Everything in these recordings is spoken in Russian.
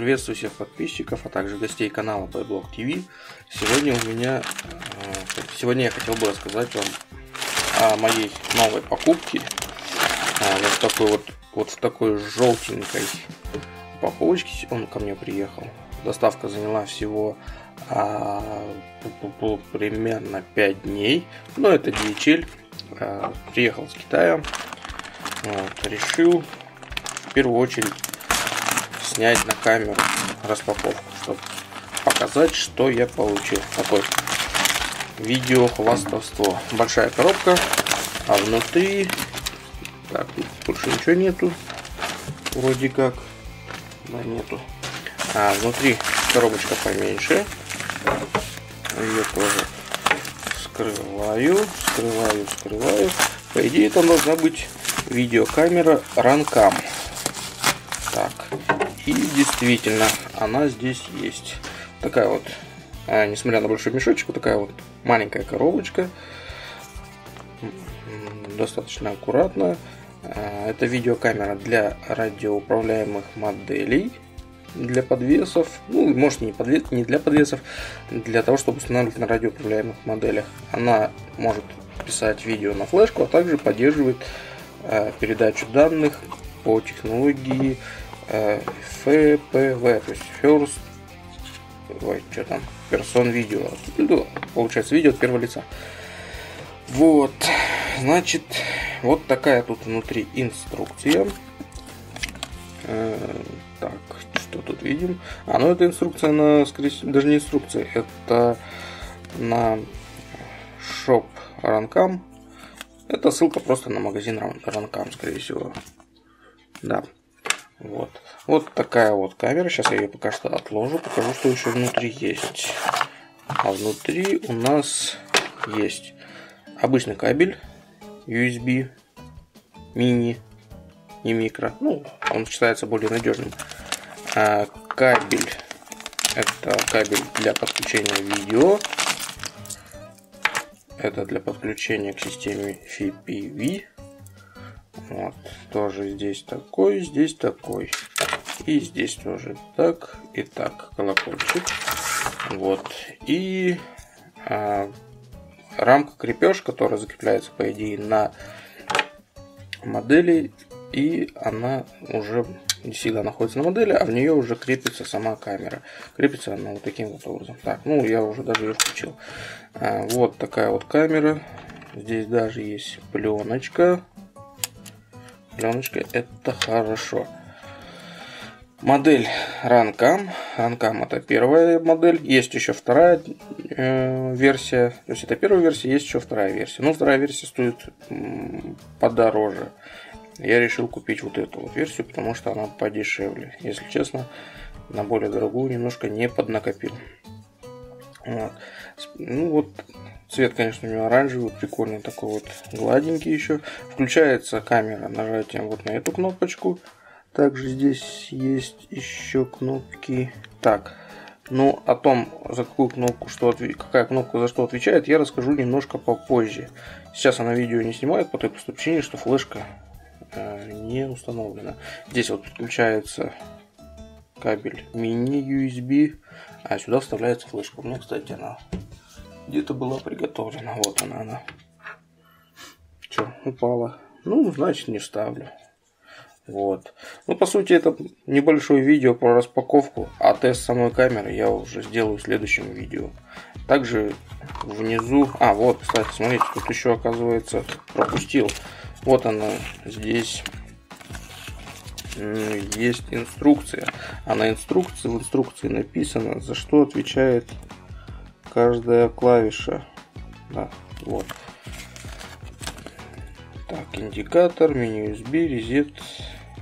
Приветствую всех подписчиков, а также гостей канала Byblog TV. Сегодня у меня, э, сегодня я хотел бы рассказать вам о моей новой покупке. А, вот такой вот, вот в такой желтенькой упаковочке он ко мне приехал. Доставка заняла всего а, примерно 5 дней. Но это DHL. А, приехал с Китая. Вот, решил в первую очередь снять на камеру распаковку, чтобы показать, что я получил. Такой видео хвастовство. Большая коробка, а внутри... Так, больше ничего нету. Вроде как. Да, нету. А внутри коробочка поменьше. Ее тоже скрываю, скрываю, скрываю. По идее, это должна быть видеокамера Ранкам. Так, и действительно, она здесь есть. Такая вот, а, несмотря на большой мешочек, вот такая вот маленькая коробочка. Достаточно аккуратная. А, это видеокамера для радиоуправляемых моделей для подвесов, ну, может, не, подвес, не для подвесов, для того, чтобы устанавливать на радиоуправляемых моделях. Она может писать видео на флешку, а также поддерживает э, передачу данных по технологии FPV, то есть First, ой, что там, Person Video, ну, получается видео от первого лица. Вот, значит, вот такая тут внутри инструкция. Э, так, что тут видим? А, ну это инструкция на, скорее даже не инструкция, это на shop Rancam. Это ссылка просто на магазин Rancam, скорее всего. Да. Вот. Вот такая вот камера. Сейчас я ее пока что отложу. Покажу, что еще внутри есть. А внутри у нас есть обычный кабель USB мини, не микро. Ну, он считается более надежным. А кабель это кабель для подключения видео. Это для подключения к системе FPV. Вот, тоже здесь такой, здесь такой. И здесь тоже так и так колокольчик. Вот. И а, рамка крепеж, которая закрепляется, по идее, на модели. И она уже не всегда находится на модели, а в нее уже крепится сама камера. Крепится она вот таким вот образом. Так, ну я уже даже ее включил. А, вот такая вот камера. Здесь даже есть пленочка пленочка, это хорошо. Модель Rancam. Rancam это первая модель. Есть еще вторая э, версия. То есть это первая версия, есть еще вторая версия. Но вторая версия стоит м, подороже. Я решил купить вот эту вот версию, потому что она подешевле. Если честно, на более дорогую немножко не поднакопил. Вот. Ну вот Цвет, конечно, у него оранжевый, прикольный такой вот, гладенький еще. Включается камера нажатием вот на эту кнопочку. Также здесь есть еще кнопки. Так, ну о том, за какую кнопку, что какая кнопка за что отвечает, я расскажу немножко попозже. Сейчас она видео не снимает по той простой что флешка э, не установлена. Здесь вот подключается кабель мини-USB, а сюда вставляется флешка. У меня, кстати, она где-то была приготовлена. Вот она, она. Че, упала? Ну, значит, не ставлю. Вот. Ну, по сути, это небольшое видео про распаковку, а тест самой камеры я уже сделаю в следующем видео. Также внизу... А, вот, кстати, смотрите, тут еще, оказывается, пропустил. Вот она здесь есть инструкция. А на инструкции, в инструкции написано, за что отвечает каждая клавиша. Да, вот. Так, индикатор, меню USB, резет,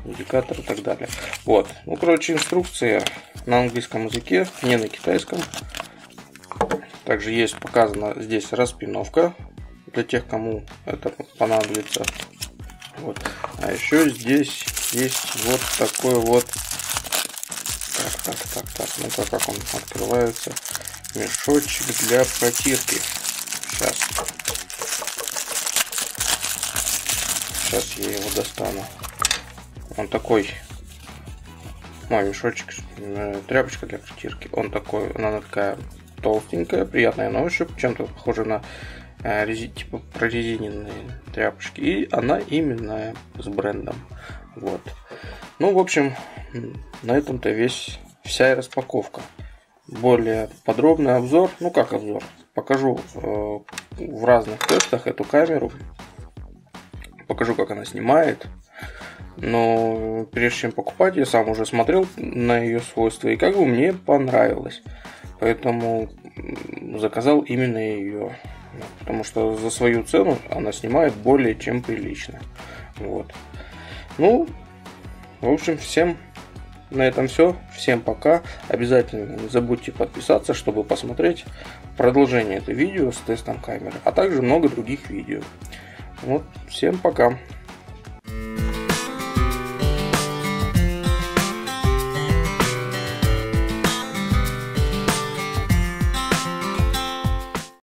индикатор и так далее. Вот. Ну, короче, инструкция на английском языке, не на китайском. Также есть показана здесь распиновка для тех, кому это понадобится. Вот. А еще здесь есть вот такой вот. Так, так, так, так. Ну-ка, как он открывается мешочек для протирки. Сейчас. Сейчас я его достану. Он такой мой мешочек, э, тряпочка для притирки. Он такой, она такая толстенькая, приятная на ощупь, чем-то похожа на типа прорезиненные тряпочки. И она именно с брендом. Вот. Ну, в общем, на этом-то весь вся распаковка. Более подробный обзор, ну как обзор, покажу э, в разных тестах эту камеру, покажу, как она снимает. Но прежде чем покупать, я сам уже смотрел на ее свойства, и как бы мне понравилось. Поэтому заказал именно ее. Потому что за свою цену она снимает более чем прилично. Вот. Ну, в общем, всем на этом все. Всем пока. Обязательно не забудьте подписаться, чтобы посмотреть продолжение этого видео с тестом камеры, а также много других видео. Вот, всем пока.